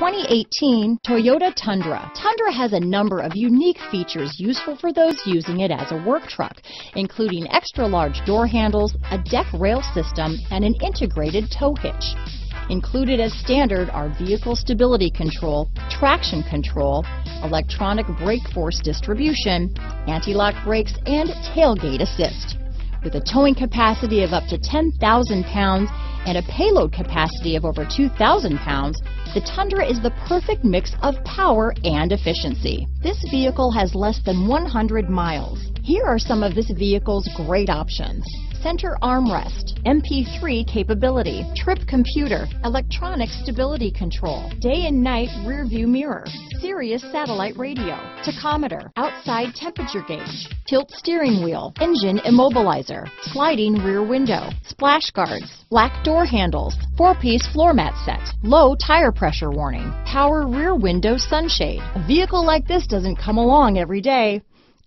2018 Toyota Tundra. Tundra has a number of unique features useful for those using it as a work truck, including extra large door handles, a deck rail system, and an integrated tow hitch. Included as standard are vehicle stability control, traction control, electronic brake force distribution, anti-lock brakes, and tailgate assist. With a towing capacity of up to 10,000 pounds and a payload capacity of over 2,000 pounds, the Tundra is the perfect mix of power and efficiency. This vehicle has less than 100 miles. Here are some of this vehicle's great options. Center armrest, MP3 capability, trip computer, electronic stability control, day and night rear view mirror, Sirius satellite radio, tachometer, outside temperature gauge, tilt steering wheel, engine immobilizer, sliding rear window, splash guards, black door handles, four-piece floor mat set, low tire pressure warning, power rear window sunshade. A vehicle like this doesn't come along every day.